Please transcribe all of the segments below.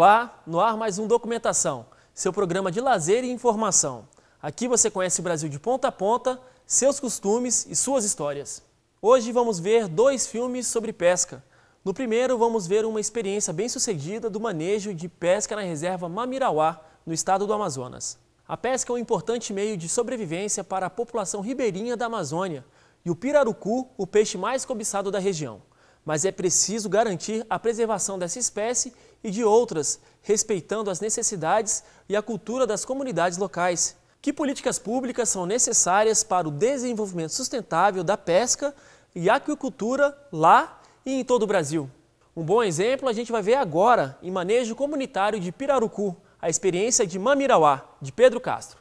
Olá, no ar mais um Documentação, seu programa de lazer e informação. Aqui você conhece o Brasil de ponta a ponta, seus costumes e suas histórias. Hoje vamos ver dois filmes sobre pesca. No primeiro, vamos ver uma experiência bem sucedida do manejo de pesca na reserva Mamirauá, no estado do Amazonas. A pesca é um importante meio de sobrevivência para a população ribeirinha da Amazônia e o pirarucu, o peixe mais cobiçado da região. Mas é preciso garantir a preservação dessa espécie e de outras, respeitando as necessidades e a cultura das comunidades locais. Que políticas públicas são necessárias para o desenvolvimento sustentável da pesca e aquicultura lá e em todo o Brasil? Um bom exemplo a gente vai ver agora em manejo comunitário de pirarucu, a experiência de Mamirauá, de Pedro Castro.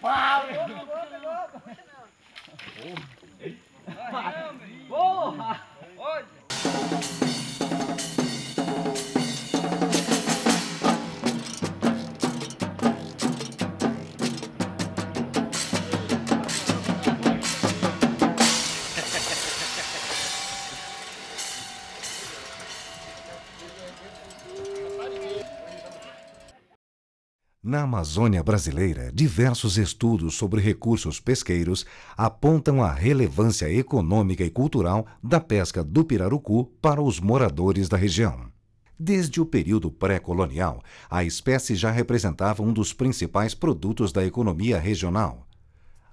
Bye. Na Amazônia brasileira, diversos estudos sobre recursos pesqueiros apontam a relevância econômica e cultural da pesca do pirarucu para os moradores da região. Desde o período pré-colonial, a espécie já representava um dos principais produtos da economia regional.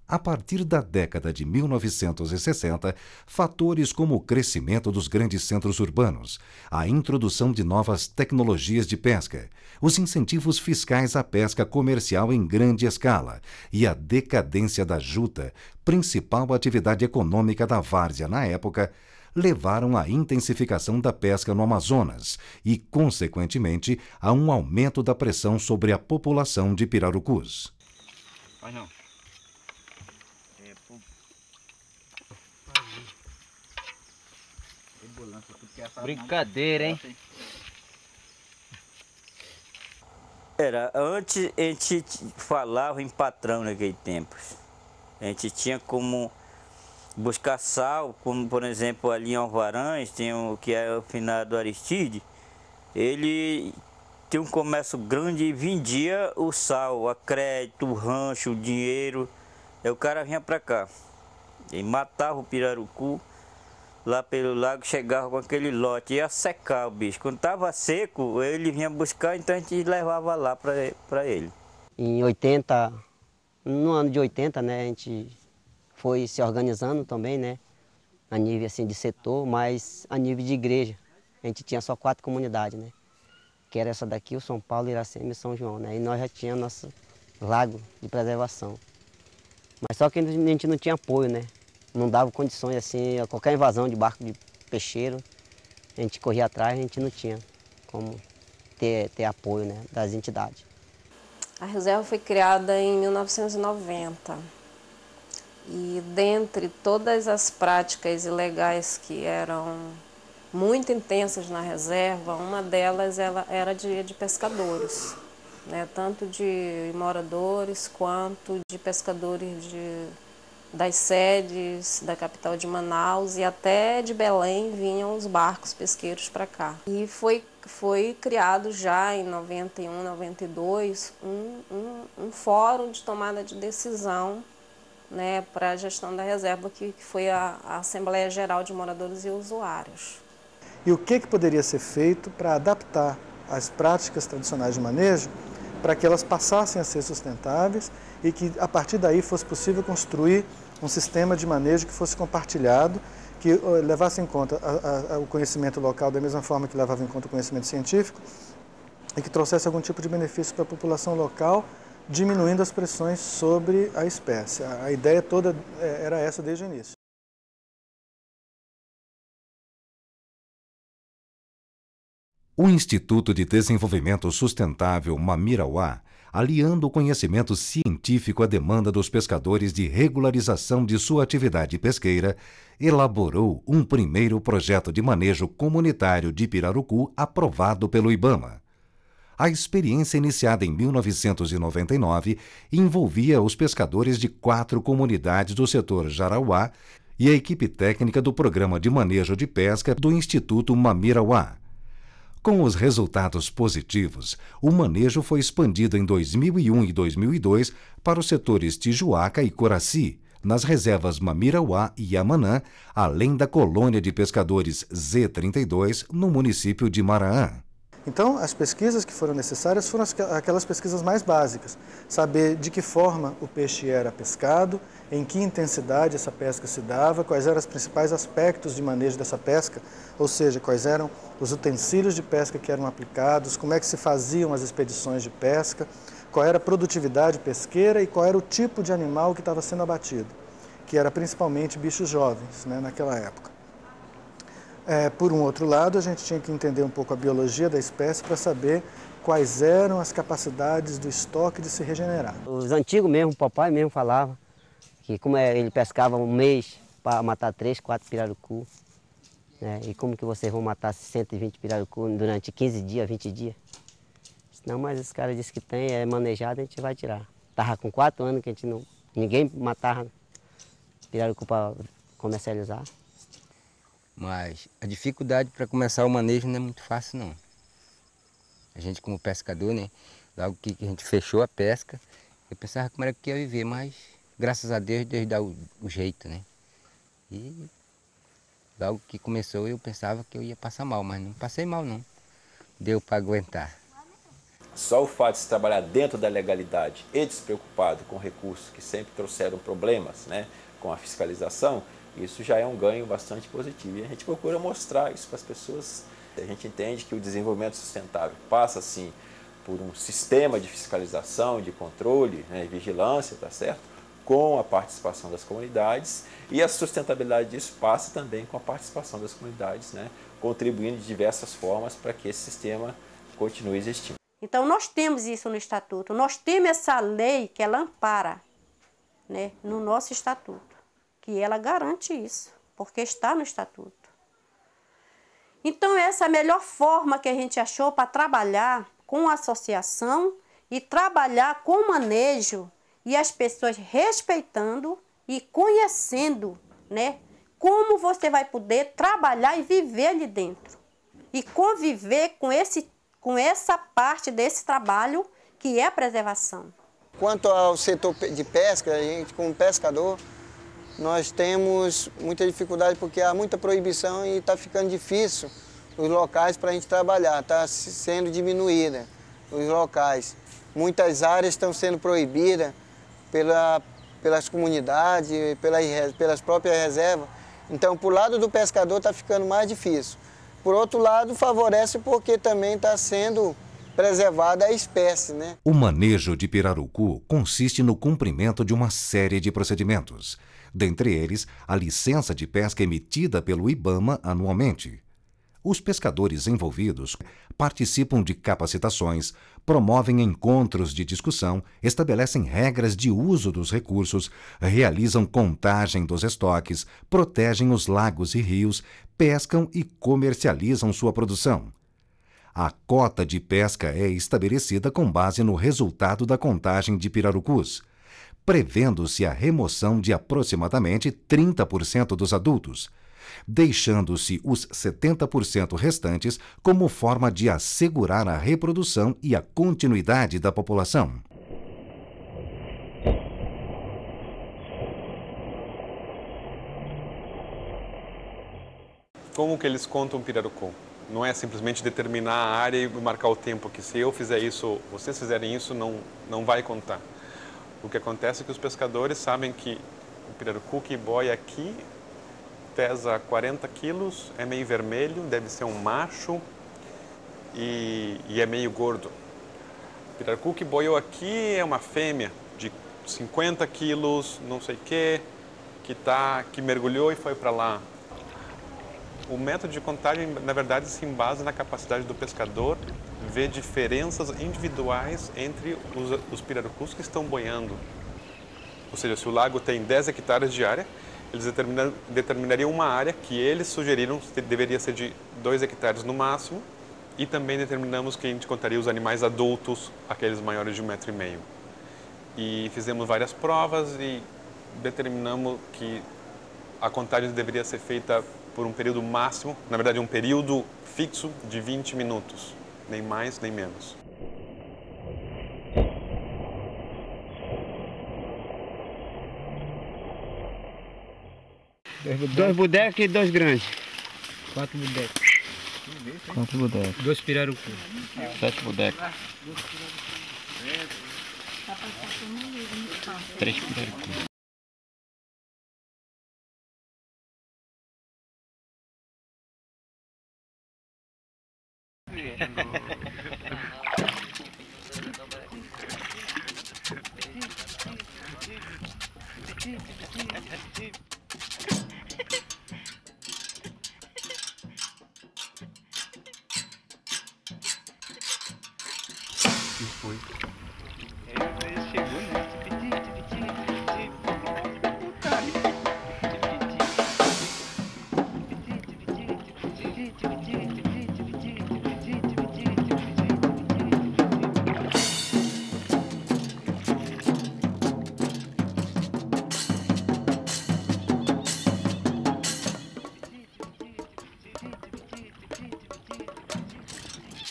A partir da década de 1960, fatores como o crescimento dos grandes centros urbanos, a introdução de novas tecnologias de pesca, os incentivos fiscais à pesca comercial em grande escala e a decadência da juta, principal atividade econômica da várzea na época, levaram à intensificação da pesca no Amazonas e, consequentemente, a um aumento da pressão sobre a população de pirarucus. Vai não. Brincadeira, hein? Era, antes a gente falava em patrão naquele tempo. A gente tinha como buscar sal, como por exemplo ali em Alvarães, tem o que é o finado Aristide, ele tinha um comércio grande e vendia o sal, a crédito, o rancho, o dinheiro. Aí o cara vinha pra cá. E matava o pirarucu lá pelo lago, chegava com aquele lote, ia secar o bicho. Quando estava seco, ele vinha buscar, então a gente levava lá para ele. Em 80, no ano de 80, né, a gente foi se organizando também, né, a nível assim de setor, mas a nível de igreja. A gente tinha só quatro comunidades, né, que era essa daqui, o São Paulo, Iracema e São João, né, e nós já tínhamos nosso lago de preservação. Mas só que a gente não tinha apoio, né, não dava condições assim, qualquer invasão de barco de peixeiro, a gente corria atrás, a gente não tinha como ter, ter apoio né, das entidades. A reserva foi criada em 1990 e dentre todas as práticas ilegais que eram muito intensas na reserva, uma delas ela era de, de pescadores, né, tanto de moradores quanto de pescadores de das sedes da capital de Manaus e até de Belém vinham os barcos pesqueiros para cá. E foi, foi criado já em 91, 92 um, um, um fórum de tomada de decisão né, para a gestão da reserva, que, que foi a, a Assembleia Geral de Moradores e Usuários. E o que, que poderia ser feito para adaptar as práticas tradicionais de manejo para que elas passassem a ser sustentáveis e que a partir daí fosse possível construir um sistema de manejo que fosse compartilhado, que levasse em conta a, a, o conhecimento local da mesma forma que levava em conta o conhecimento científico e que trouxesse algum tipo de benefício para a população local, diminuindo as pressões sobre a espécie. A, a ideia toda é, era essa desde o início. O Instituto de Desenvolvimento Sustentável Mamirauá aliando o conhecimento científico à demanda dos pescadores de regularização de sua atividade pesqueira, elaborou um primeiro projeto de manejo comunitário de pirarucu aprovado pelo IBAMA. A experiência iniciada em 1999 envolvia os pescadores de quatro comunidades do setor Jarauá e a equipe técnica do Programa de Manejo de Pesca do Instituto Mamirauá. Com os resultados positivos, o manejo foi expandido em 2001 e 2002 para os setores Tijuaca e Coraci, nas reservas Mamirauá e Yamanã, além da colônia de pescadores Z32 no município de Maraã. Então, as pesquisas que foram necessárias foram aquelas pesquisas mais básicas. Saber de que forma o peixe era pescado, em que intensidade essa pesca se dava, quais eram os principais aspectos de manejo dessa pesca, ou seja, quais eram os utensílios de pesca que eram aplicados, como é que se faziam as expedições de pesca, qual era a produtividade pesqueira e qual era o tipo de animal que estava sendo abatido, que era principalmente bichos jovens né, naquela época. É, por um outro lado, a gente tinha que entender um pouco a biologia da espécie para saber quais eram as capacidades do estoque de se regenerar. Os antigos mesmo, o papai mesmo falava que como é, ele pescava um mês para matar três, quatro pirarucu, né? e como que vocês vão matar 120 pirarucu durante 15 dias, 20 dias? Não, mas os caras disseram que tem, é manejado, a gente vai tirar. Tava com quatro anos que a gente não. Ninguém matava pirarucu para comercializar. Mas a dificuldade para começar o manejo não é muito fácil não. A gente como pescador, né? Logo que a gente fechou a pesca, eu pensava como era que ia viver, mas graças a Deus Deus dá o, o jeito, né? E logo que começou eu pensava que eu ia passar mal, mas não passei mal não. Deu para aguentar. Só o fato de se trabalhar dentro da legalidade e despreocupado com recursos que sempre trouxeram problemas né, com a fiscalização, isso já é um ganho bastante positivo. E a gente procura mostrar isso para as pessoas. A gente entende que o desenvolvimento sustentável passa, sim, por um sistema de fiscalização, de controle né, e vigilância, tá certo? com a participação das comunidades e a sustentabilidade disso passa também com a participação das comunidades, né, contribuindo de diversas formas para que esse sistema continue existindo. Então nós temos isso no estatuto, nós temos essa lei que ela ampara, né, no nosso estatuto que ela garante isso, porque está no estatuto. Então, essa é a melhor forma que a gente achou para trabalhar com a associação e trabalhar com manejo e as pessoas respeitando e conhecendo, né? Como você vai poder trabalhar e viver ali dentro e conviver com, esse, com essa parte desse trabalho que é a preservação. Quanto ao setor de pesca, a gente como pescador, nós temos muita dificuldade porque há muita proibição e está ficando difícil os locais para a gente trabalhar, está sendo diminuída os locais. Muitas áreas estão sendo proibidas pela, pelas comunidades, pelas, pelas próprias reservas. Então, por lado do pescador está ficando mais difícil. Por outro lado, favorece porque também está sendo preservada a espécie. Né? O manejo de pirarucu consiste no cumprimento de uma série de procedimentos dentre eles a licença de pesca emitida pelo IBAMA anualmente. Os pescadores envolvidos participam de capacitações, promovem encontros de discussão, estabelecem regras de uso dos recursos, realizam contagem dos estoques, protegem os lagos e rios, pescam e comercializam sua produção. A cota de pesca é estabelecida com base no resultado da contagem de pirarucus prevendo-se a remoção de aproximadamente 30% dos adultos, deixando-se os 70% restantes como forma de assegurar a reprodução e a continuidade da população. Como que eles contam pirarucu? Não é simplesmente determinar a área e marcar o tempo, que se eu fizer isso, vocês fizerem isso, não, não vai contar. O que acontece é que os pescadores sabem que o pirarucu que boia aqui pesa 40 quilos, é meio vermelho, deve ser um macho e, e é meio gordo. O pirarucu que boiou aqui é uma fêmea de 50 quilos, não sei o quê, que, tá, que mergulhou e foi para lá. O método de contagem, na verdade, se embasa na capacidade do pescador ver diferenças individuais entre os, os pirarucus que estão boiando. Ou seja, se o lago tem 10 hectares de área, eles determinariam uma área que eles sugeriram que deveria ser de 2 hectares no máximo e também determinamos que a gente contaria os animais adultos, aqueles maiores de um metro e meio. E fizemos várias provas e determinamos que a contagem deveria ser feita por um período máximo, na verdade um período fixo de 20 minutos, nem mais nem menos. Dois bodecos e dois grandes. Quatro bodecos. Quatro bodecos. Dois pirarucu. Sete bodecos. Três pirarucu.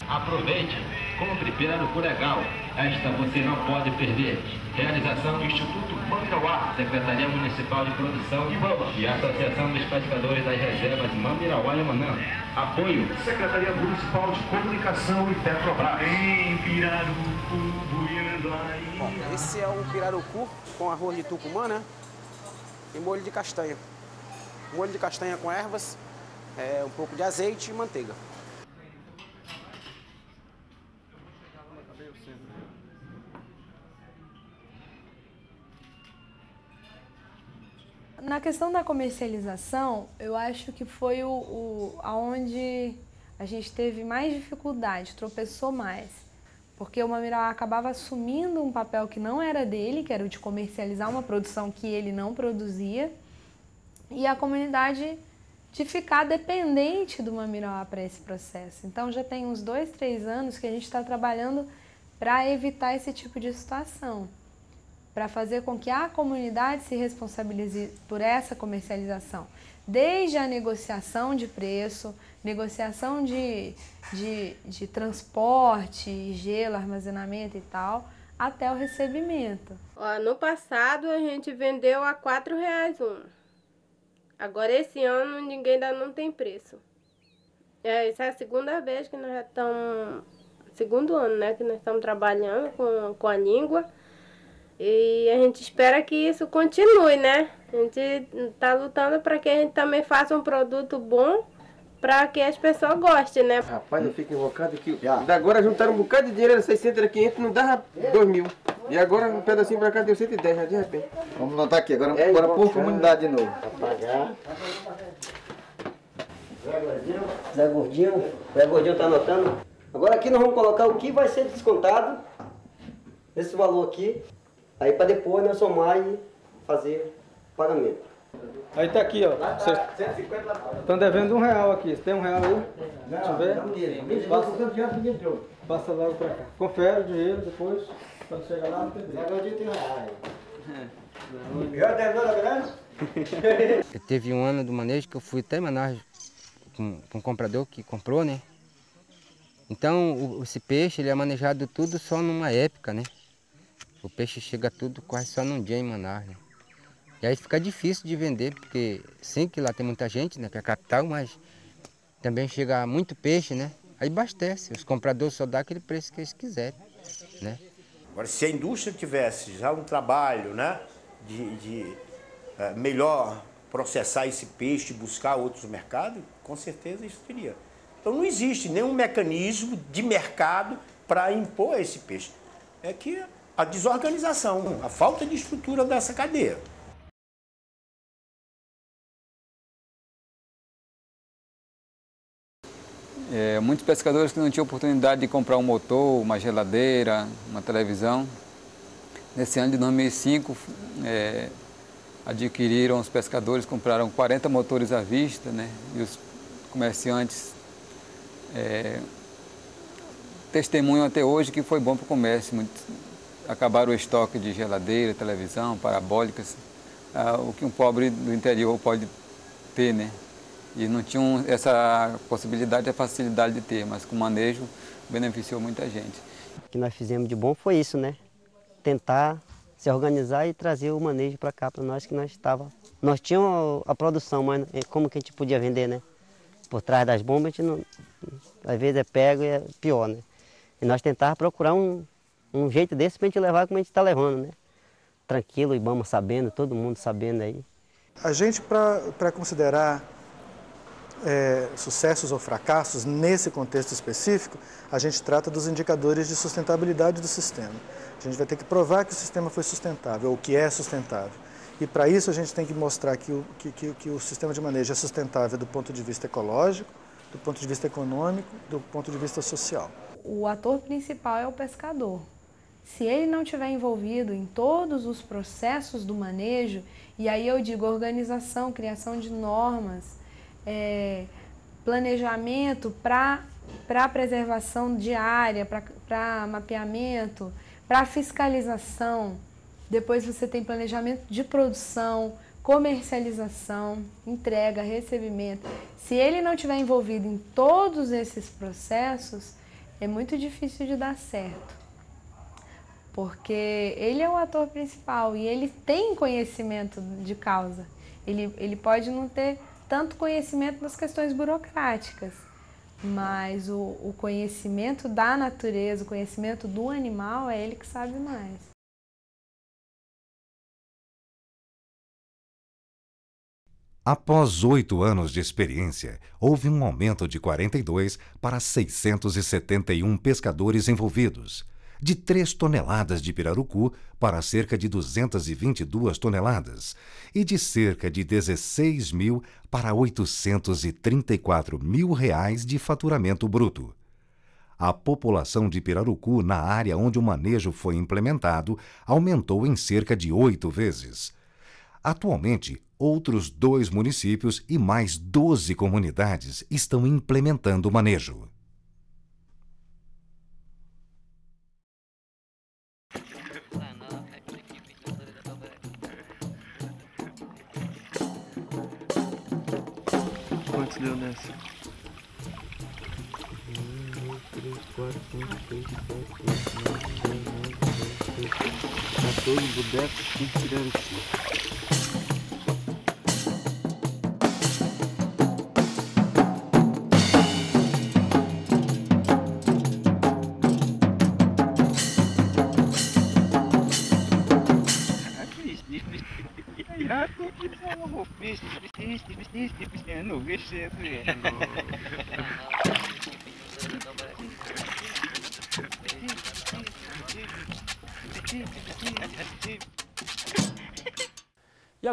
Aproveite, compre pirarucu legal. Esta você não pode perder. Realização do Instituto Mandirauá, Secretaria Municipal de Produção e Associação dos Pescadores das Reservas Mandirauá e Manã. Apoio Secretaria Municipal de Comunicação e Petrobras. Em Pirarucu. Bom, esse é o pirarucu com arroz de tucumã, né? E molho de castanha. Molho de castanha com ervas, é, um pouco de azeite e manteiga. Na questão da comercialização, eu acho que foi o, o aonde a gente teve mais dificuldade, tropeçou mais. Porque o Mamirauá acabava assumindo um papel que não era dele, que era o de comercializar uma produção que ele não produzia, e a comunidade de ficar dependente do Mamirauá para esse processo. Então já tem uns dois, três anos que a gente está trabalhando para evitar esse tipo de situação para fazer com que a comunidade se responsabilize por essa comercialização. Desde a negociação de preço, negociação de, de, de transporte, gelo, armazenamento e tal, até o recebimento. Ó, no passado a gente vendeu a quatro reais um. Agora esse ano ninguém ainda não tem preço. É, essa é a segunda vez que nós estamos. Segundo ano, né? Que nós estamos trabalhando com, com a língua. E a gente espera que isso continue, né? A gente está lutando para que a gente também faça um produto bom para que as pessoas gostem, né? Rapaz, eu fico invocado que da agora juntaram um bocado de dinheiro, era 600, era 500, não dava 2 mil. E agora um pedacinho para cá deu 110, já de repente. Vamos notar aqui, agora, É, agora por comunidade de novo. Apagar. Zé Gordinho, Zé Gordinho tá anotando. Agora aqui nós vamos colocar o que vai ser descontado desse valor aqui, aí para depois nós somar e fazer pagamento. Aí tá aqui, ó. Vocês estão devendo um real aqui. Você tem um real aí? Deixa eu ver. Passa, passa logo pra cá. Confere o dinheiro depois. Quando chegar lá, não tem dinheiro. Já deveu da grana? Eu teve um ano do manejo que eu fui até Manaus com, com um comprador que comprou, né? Então, o- esse peixe ele é manejado tudo só numa época, né? O peixe chega tudo quase só num dia em Manaus, né? E aí fica difícil de vender, porque sim que lá tem muita gente, né? Que é a capital, mas também chega muito peixe, né? Aí abastece. Os compradores só dão aquele preço que eles quiserem, né? Agora, se a indústria tivesse já um trabalho né, de, de, eh, melhor processar esse peixe, buscar outros mercados, com certeza isso teria. Então não existe nenhum mecanismo de mercado para impor esse peixe. É que a desorganização, a falta de estrutura dessa cadeia. É, muitos pescadores que não tinham oportunidade de comprar um motor, uma geladeira, uma televisão. Nesse ano de 2005, é, adquiriram, os pescadores compraram 40 motores à vista, né? E os comerciantes é, testemunham até hoje que foi bom para o comércio. Muito, acabaram o estoque de geladeira, televisão, parabólicas, ah, o que um pobre do interior pode ter, né? E não tinham essa possibilidade, a facilidade de ter, mas com manejo beneficiou muita gente. O que nós fizemos de bom foi isso, né? Tentar se organizar e trazer o manejo para cá para nós que nós estava. Nós tínhamos a produção, mas como que a gente podia vender, né? Por trás das bombas a gente não, às vezes é pego e é pior, né? E nós tentávamos procurar um, um jeito desse para a gente levar como a gente está levando, né? Tranquilo, e vamos sabendo, todo mundo sabendo aí. A gente, para considerar é, sucessos ou fracassos nesse contexto específico, a gente trata dos indicadores de sustentabilidade do sistema. A gente vai ter que provar que o sistema foi sustentável, ou que é sustentável. E para isso a gente tem que mostrar que o, que, que, que o sistema de manejo é sustentável do ponto de vista ecológico, do ponto de vista econômico, do ponto de vista social. O ator principal é o pescador. Se ele não estiver envolvido em todos os processos do manejo, e aí eu digo organização, criação de normas, é, planejamento para preservação diária, para mapeamento, para fiscalização. Depois você tem planejamento de produção, comercialização, entrega, recebimento. Se ele não estiver envolvido em todos esses processos, é muito difícil de dar certo. Porque ele é o ator principal e ele tem conhecimento de causa. Ele, ele pode não ter tanto conhecimento das questões burocráticas, mas o, o conhecimento da natureza, o conhecimento do animal, é ele que sabe mais. Após oito anos de experiência, houve um aumento de 42 para 671 pescadores envolvidos, de 3 toneladas de pirarucu para cerca de 222 toneladas, e de cerca de 16 mil para 834 mil reais de faturamento bruto. A população de pirarucu na área onde o manejo foi implementado aumentou em cerca de oito vezes. Atualmente, outros dois municípios e mais 12 comunidades estão implementando o manejo. Deu nessa? 1, 2, 3, 4, 5, 6, 7, 8, 9, 10, 11, 12, 13, 14 bodecos, 5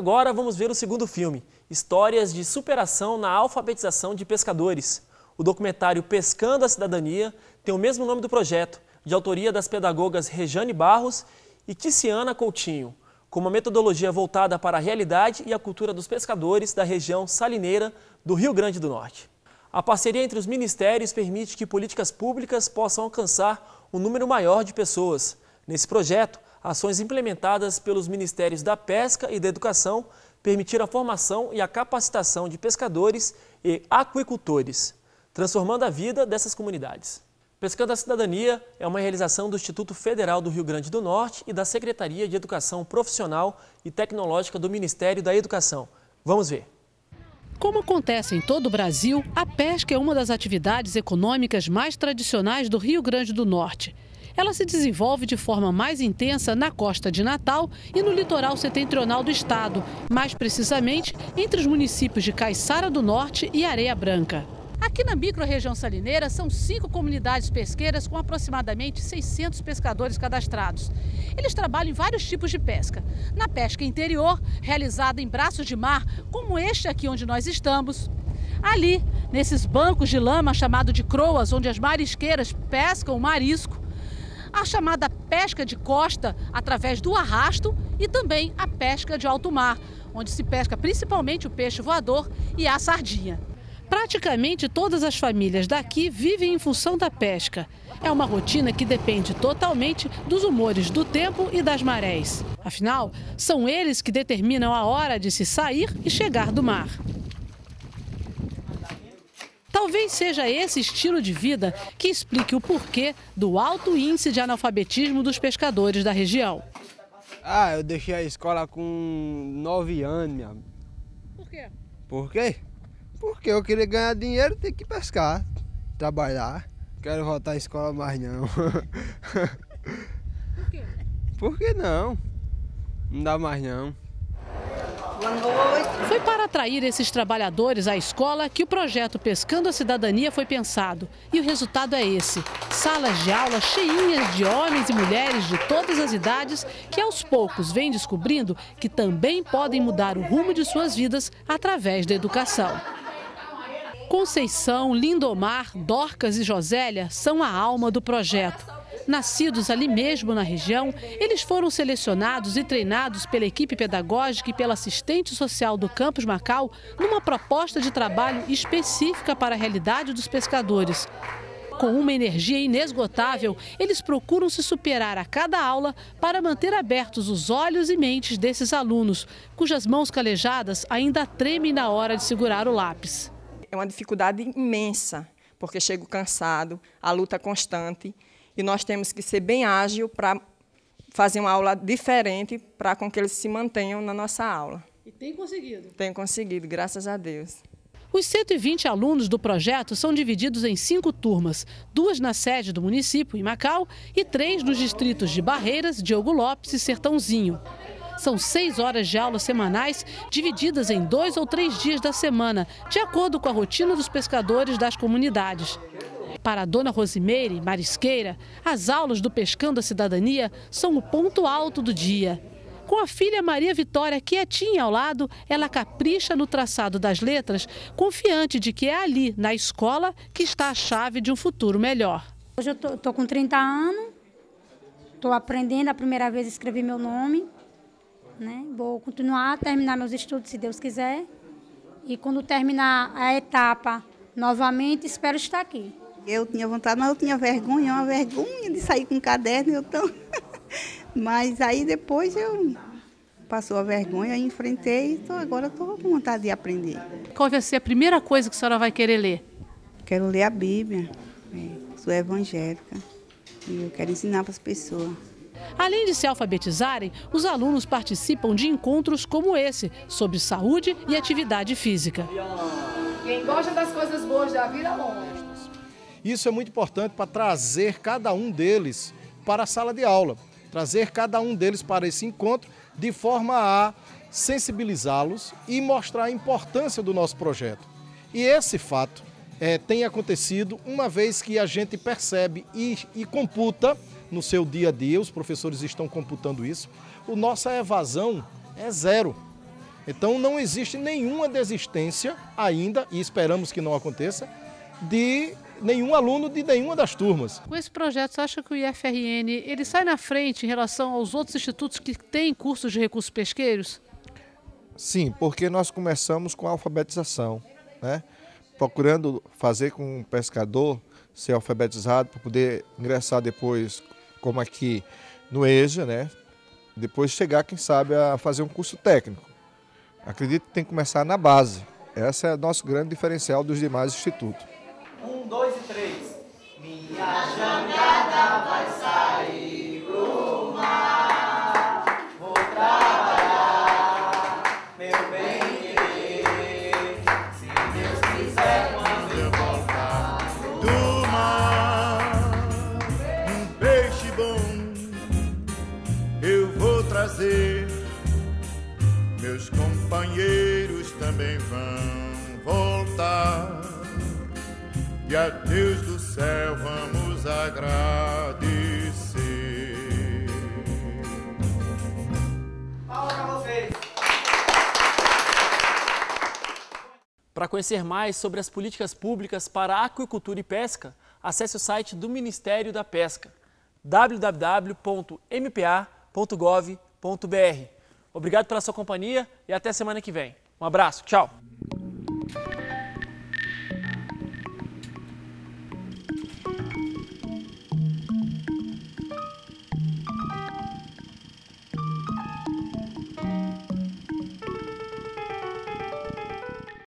agora vamos ver o segundo filme, Histórias de Superação na Alfabetização de Pescadores. O documentário Pescando a Cidadania tem o mesmo nome do projeto, de autoria das pedagogas Rejane Barros e Ticiana Coutinho, com uma metodologia voltada para a realidade e a cultura dos pescadores da região salineira do Rio Grande do Norte. A parceria entre os ministérios permite que políticas públicas possam alcançar um número maior de pessoas. Nesse projeto, ações implementadas pelos Ministérios da Pesca e da Educação permitiram a formação e a capacitação de pescadores e aquicultores, transformando a vida dessas comunidades. Pescando a Cidadania é uma realização do Instituto Federal do Rio Grande do Norte e da Secretaria de Educação Profissional e Tecnológica do Ministério da Educação. Vamos ver. Como acontece em todo o Brasil, a pesca é uma das atividades econômicas mais tradicionais do Rio Grande do Norte. Ela se desenvolve de forma mais intensa na costa de Natal e no litoral setentrional do estado, mais precisamente entre os municípios de Caiçara do Norte e Areia Branca. Aqui na microrregião salineira são cinco comunidades pesqueiras com aproximadamente 600 pescadores cadastrados. Eles trabalham em vários tipos de pesca. Na pesca interior, realizada em braços de mar, como este aqui onde nós estamos. Ali, nesses bancos de lama chamado de croas, onde as marisqueiras pescam o marisco. A chamada pesca de costa através do arrasto e também a pesca de alto mar, onde se pesca principalmente o peixe voador e a sardinha. Praticamente todas as famílias daqui vivem em função da pesca. É uma rotina que depende totalmente dos humores do tempo e das marés. Afinal, são eles que determinam a hora de se sair e chegar do mar. Talvez seja esse estilo de vida que explique o porquê do alto índice de analfabetismo dos pescadores da região. Ah, eu deixei a escola com nove anos, minha. Por quê? Por quê? Porque eu queria ganhar dinheiro, tem que pescar, trabalhar. Quero voltar à escola mais não. Por quê? Por que não? Não dá mais não. Foi para atrair esses trabalhadores à escola que o projeto Pescando a Cidadania foi pensado. E o resultado é esse: salas de aula cheinhas de homens e mulheres de todas as idades que aos poucos vêm descobrindo que também podem mudar o rumo de suas vidas através da educação. Conceição, Lindomar, Dorcas e Josélia são a alma do projeto. Nascidos ali mesmo na região, eles foram selecionados e treinados pela equipe pedagógica e pela assistente social do Campus Macau numa proposta de trabalho específica para a realidade dos pescadores. Com uma energia inesgotável, eles procuram se superar a cada aula para manter abertos os olhos e mentes desses alunos, cujas mãos calejadas ainda tremem na hora de segurar o lápis. É uma dificuldade imensa, porque chego cansado, a luta constante, e nós temos que ser bem ágil para fazer uma aula diferente para com que eles se mantenham na nossa aula. E tem conseguido? Tem conseguido, graças a Deus. Os 120 alunos do projeto são divididos em cinco turmas, duas na sede do município, em Macau, e três nos distritos de Barreiras, Diogo Lopes e Sertãozinho. São seis horas de aula semanais, divididas em dois ou três dias da semana, de acordo com a rotina dos pescadores das comunidades. Para a dona Rosimeire, marisqueira, as aulas do Pescando a Cidadania são o ponto alto do dia. Com a filha Maria Vitória quietinha ao lado, ela capricha no traçado das letras, confiante de que é ali, na escola, que está a chave de um futuro melhor. Hoje eu estou com 30 anos, estou aprendendo a primeira vez a escrever meu nome. Né? Vou continuar terminar meus estudos, se Deus quiser. E quando terminar a etapa novamente, espero estar aqui. Eu tinha vontade, mas eu tinha vergonha, uma vergonha de sair com um caderno. Eu tô... mas aí depois eu passou a vergonha, enfrentei, então agora estou com vontade de aprender. Qual vai ser a primeira coisa que a senhora vai querer ler? Quero ler a Bíblia, é, sou evangélica e eu quero ensinar para as pessoas. Além de se alfabetizarem, os alunos participam de encontros como esse, sobre saúde e atividade física. Quem gosta das coisas boas da vida, longe. Isso é muito importante para trazer cada um deles para a sala de aula, trazer cada um deles para esse encontro de forma a sensibilizá-los e mostrar a importância do nosso projeto. E esse fato é, tem acontecido uma vez que a gente percebe e, e computa no seu dia a dia, os professores estão computando isso, o nossa evasão é zero. Então não existe nenhuma desistência ainda, e esperamos que não aconteça, de nenhum aluno de nenhuma das turmas. Com esse projeto, você acha que o IFRN ele sai na frente em relação aos outros institutos que têm cursos de recursos pesqueiros? Sim, porque nós começamos com a alfabetização, né? procurando fazer com o pescador ser alfabetizado para poder ingressar depois, como aqui no EJA, né? depois chegar, quem sabe, a fazer um curso técnico. Acredito que tem que começar na base. Esse é o nosso grande diferencial dos demais institutos. Um, dois e três. Minha jangada vai sair pro mar. Vou trabalhar, meu bem querer. Se Deus quiser, quando eu voltar do mar, um peixe bom eu vou trazer. Meus companheiros também vão voltar e a Deus do céu vamos agradecer. Palmas vocês. Para conhecer mais sobre as políticas públicas para aquicultura e pesca, acesse o site do Ministério da Pesca www.mpa.gov.br. Obrigado pela sua companhia e até semana que vem. Um abraço, tchau!